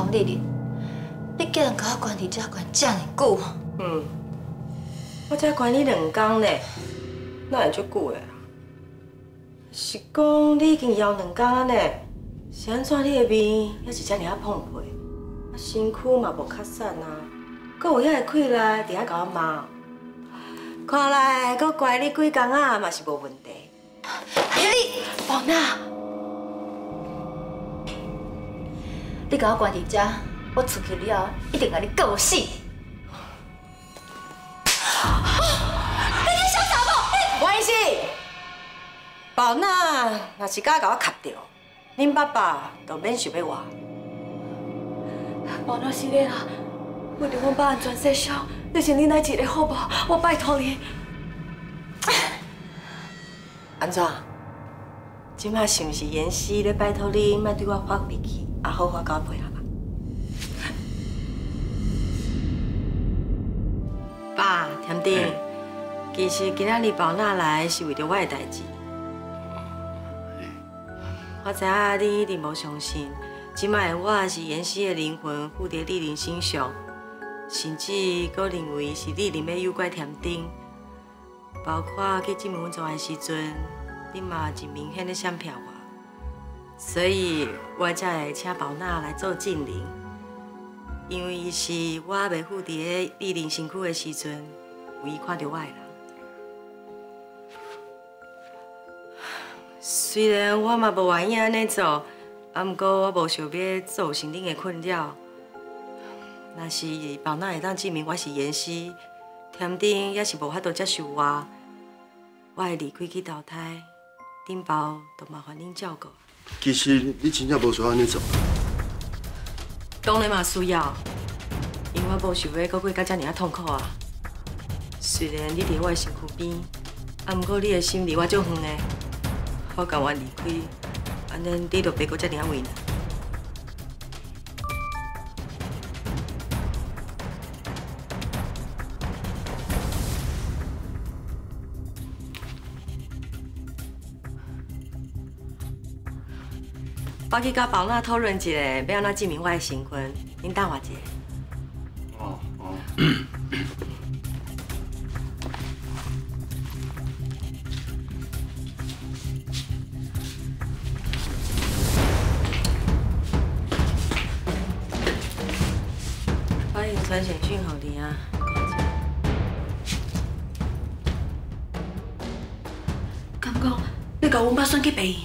黄丽丽，你竟然把我关伫这关这么久。嗯，我才关你两天呢，哪会足久的？是讲你已经枵两天啊呢？是安怎？你的面还是这么啊碰皮，啊身躯嘛无较瘦啊，搁有遐个气力伫遐甲我骂，看来搁怪你几工啊嘛是无问题。你宝娜，你甲我关伫这，我出去了后一定甲你告死。你小杂某，没关系。宝娜若是敢甲我卡掉。恁爸爸就免想要我。宝娜是你啦，为了阮爸安全生小，你是恁来一个好无？我拜托你。安怎？今麦是毋是妍希咧拜托你，莫对我发脾气，也好好甲我配合吧？爸，田丁，其实今仔日宝娜来是为着我的代志。我知影你一定无相信，即卖我是妍希的灵魂附在丽玲身上，甚至阁认为是丽玲要诱拐甜丁，包括去进门做的时阵，你嘛真明显的想骗我，所以我才会请宝娜来做证人，因为伊是我未附伫丽玲身躯的时阵，唯一看到我的人。虽然我嘛无愿意安尼做，啊，不过我无想要造成恁的困扰。若是宝娜会当证明我是妍希，天顶也是无法度接受我，我会离开去投胎，顶包都麻烦恁照顾。其实你真正无需要安尼做。当然嘛需要，因为我无想要过过到遮尔啊痛苦啊。虽然你伫我身躯边，啊，不过你的心离我足远的。我甘愿离开，安尼你就别搁遮尔为难。我去甲宝娜讨论一下，要安怎证明我的身份，您等我一下。哦哦。传简讯好的啊！刚刚你甲阮爸算计病？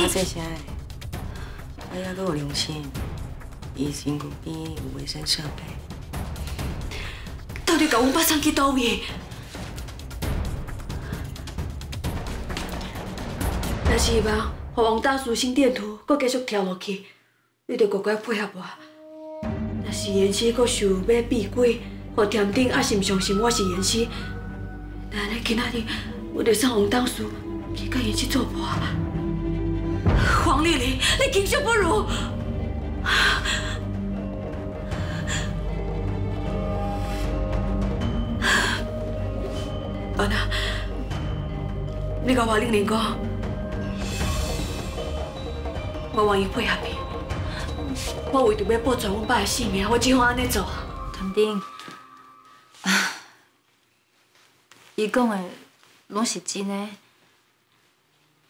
他这些，我也阁有良心，医生骨边有卫生设备。到底甲阮爸算计倒位？但是希望和王大叔心电图阁继续跳落去，你得乖乖配合我。是严师，阁想要避鬼，和田丁还是唔相信我是妍希。但系今仔日，我着送王大叔去甲妍希作伴。黄丽丽，你金秀不如。安娜，你甲我玲玲讲，我愿意配合你。我为着要保全阮爸的性命，我只好安尼做。唐丁，伊讲的拢是真的。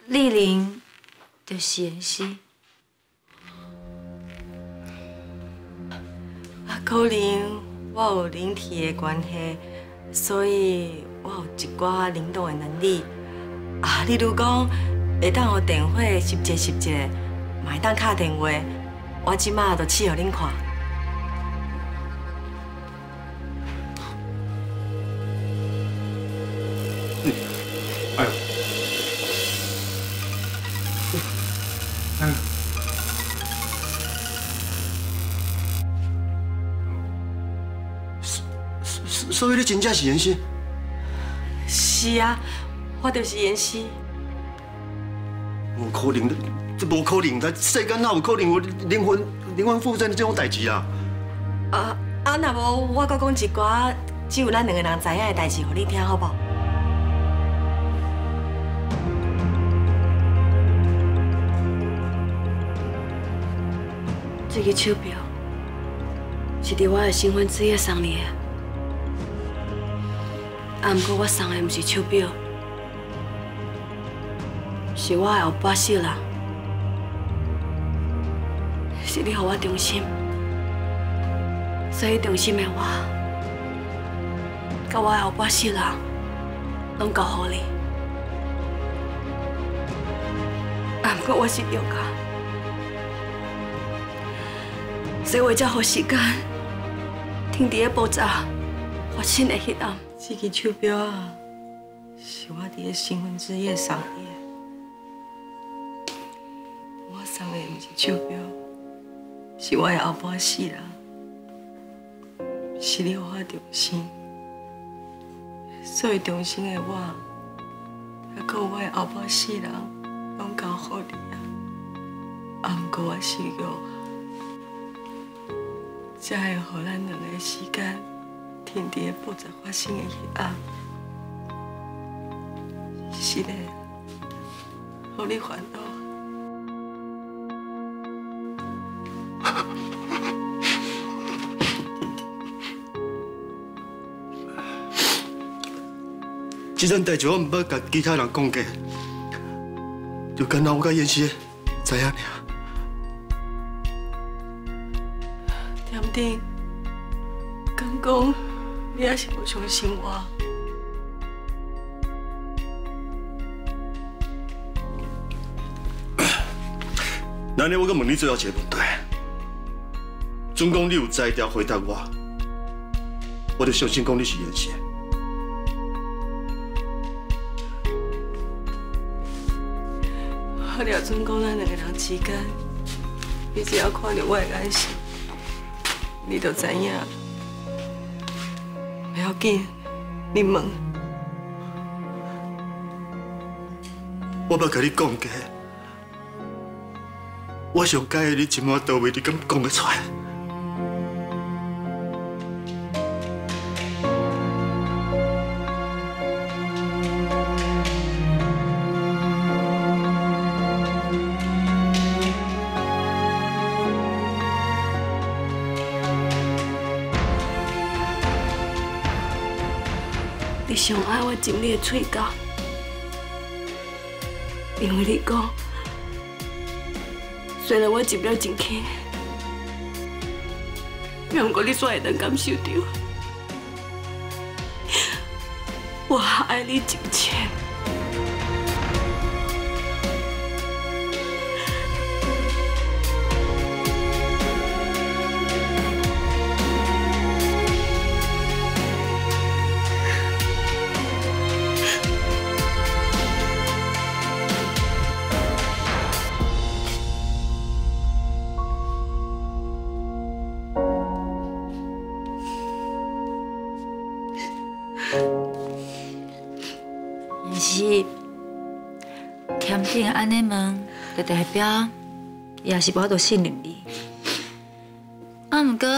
丽玲就是妍希，啊，可能我有灵体的关系，所以我有一寡灵动的能力。啊，例如讲，会当互电话拾一拾一，嘛会当敲电话。我即马就试互恁看。哎！所以你真正是妍希？是啊，我就是妍希。无可能的。这无可能，在世间哪有可能有灵魂灵魂附身这种代志啊！啊啊，那无我再讲一寡只有咱两个人知影的代志，互你听好不？这个手表是伫我的新婚之夜送你的，啊，不过我送的不是手表，是我的后半世人，是你给我忠心，所以忠心的我，甲我的后半世人，拢交予你。啊，不过我是着家。所以我才好时间，停伫个爆炸发生的迄暗。这支手表啊，是我伫个新婚之夜送你的。我送的不是手表，是我的后半世人，是你我重生。所以重生的我，还有我的后半世人，拢交予你啊。啊，不过我是约。才会予咱两个时间停伫个爆炸发生的迄暗，是嘞，互你烦恼。这件代志我唔要甲其他人讲过，就干那我甲燕西知影尔。丁，刚讲你还是不相信我。那日我阁问你最后一个问题，总讲你有才调回答我，我就相信讲你是演戏。我了准讲咱两个人之间，你只要看到我的眼神。你就知影，不要紧，你问。我要跟你讲个，我上介意你今晚到位，你敢讲得出来？上爱我亲你的嘴角，因为你讲，虽然我入了真去，不过你煞会能感受到，我爱你真切。天顶安尼问，就代表也是无法度信任你。啊，毋过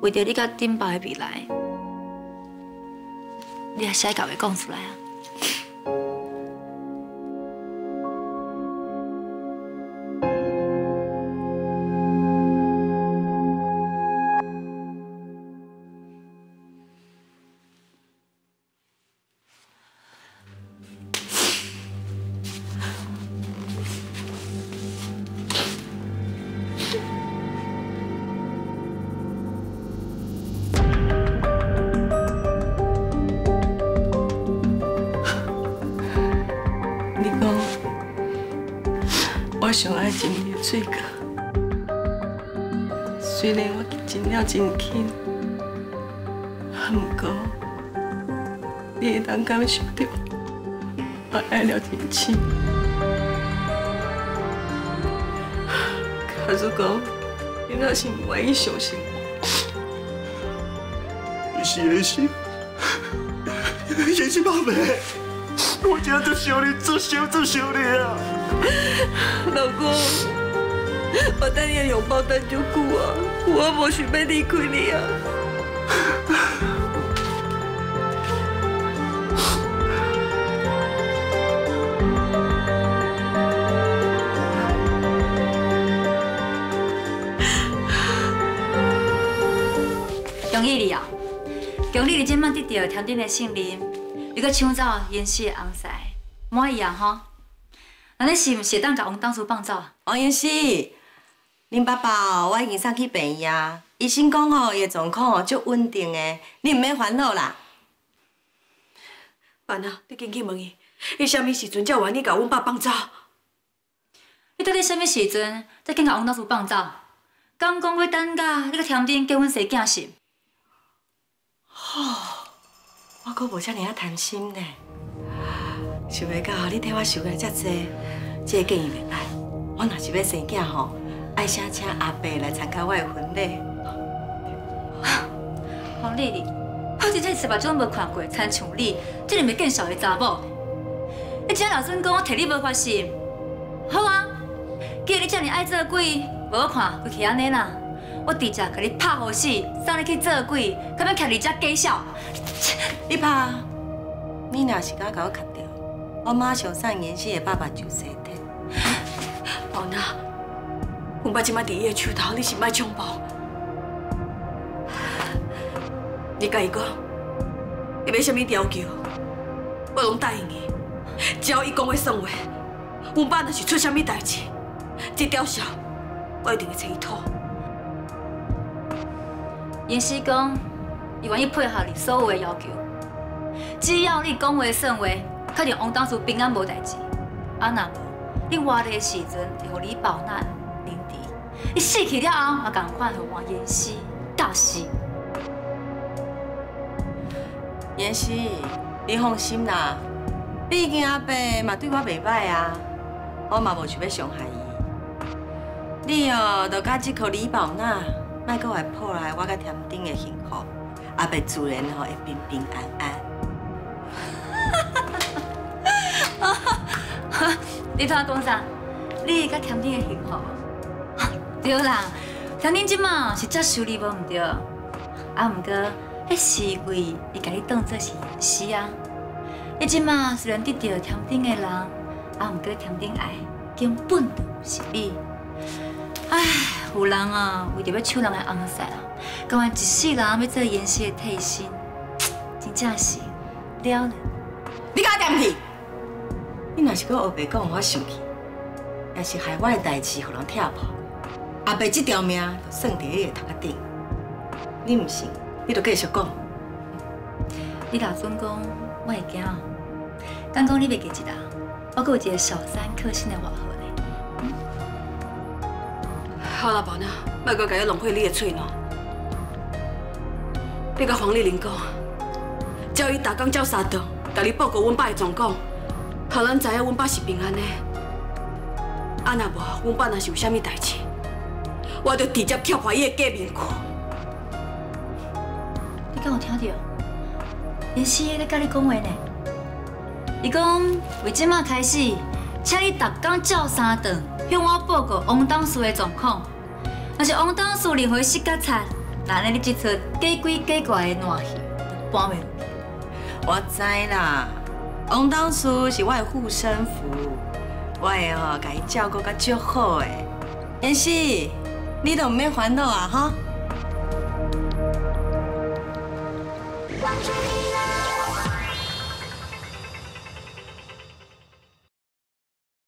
为着你甲顶爸的未来，你也使甲话讲出来啊。你讲我。上爱亲你的嘴角，虽然我亲了真轻，不过你会当感受到我爱了真深。可是讲，你若是不愿意相信我，你是演戏，演戏宝贝，我今日就想你，就想就想你啊！老公，我等你的拥抱等足久啊，我无想要离开你啊。恭喜你啊！恭喜你今晚得到天顶的信任，你搁抢走妍希的红婿，满意啊吼？那你是毋是当甲王当初放走？王妍希，恁爸爸我已经送去病院啊，医生讲吼，伊的状况哦足稳定的，你毋免烦恼啦。爸啊，你紧去问伊，伊什么时阵才愿意甲阮爸放走？你到底什么时阵才肯甲王董事放走？刚讲要等甲你甲天顶结婚生囝是？我可无遮尔啊贪心呢，想袂到你替我想个遮多，这个建议袂歹。我若是要生囝吼，爱先请阿伯来参加我的婚礼。黄丽丽，我真正是目睭无看过参像你这样袂见笑的查某。你只要老孙讲我替你无发心，好啊！既然你这么爱做鬼，无我看就去安尼啦，我直接甲你拍好死，送你去做鬼，干要徛你遮假笑？你拍，你若是敢甲我卡掉，我马上送妍希的爸爸就西体。宝娜，我爸即摆伫伊的手头，你是莫冲动。你甲伊讲，你要什么要求，我拢答应伊。只要伊讲话算话，阮爸若是出什么代志，这条线我一定会找伊讨。妍希讲，伊愿意配合你所有的要求，只要你讲话算话，确定王董事平安无代志。啊，若无，你活着的时阵会互李宝娜林迪，你死去了后，也共款互王妍希到死。妍希，你放心啦，毕竟阿伯嘛对我袂歹啊，我嘛无想要伤害伊。你哦，就甲即颗李宝娜，莫搁来破坏我甲天顶的幸福，阿伯自然吼会平平安安。你拄仔讲啥？你甲天顶的幸福？对啦，天顶即马是接受你无毋对，啊毋过。迄是为伊甲你当作是演戏啊！你即马虽然得到天顶的人，啊，毋过天顶爱根本就是你。唉，有人啊，为着要抢人的红婿啊，甘愿一世人要做演戏的替身，真正是了了。你敢点去？你若是搁后白讲，我生气，也是害我的代志，互人踢破。阿伯这条命就算伫你的头壳顶，你毋信？你就继续讲。你老孙讲，我会惊。刚讲你袂记得，我阁有一个小三克星的外号呢。好啦，宝娜，莫阁甲伊浪费你的嘴喏。你甲黄丽玲讲，叫伊逐工照三顿，甲你报告阮爸的状况，互咱知影阮爸是平安的。啊，若无，阮爸若是有啥物代志，我就直接跳破伊的假面躯。你敢有听到？妍希在甲你讲话呢。伊讲为即马开始，请你逐工照三顿向我报告王董事的状况。若是王董事认为失觉惨，那呢你这出假鬼假怪的烂戏就搬袂落。我知啦，王董事是我的护身符，我会吼甲伊照顾甲足好诶。妍希，你都唔免烦恼啊，哈。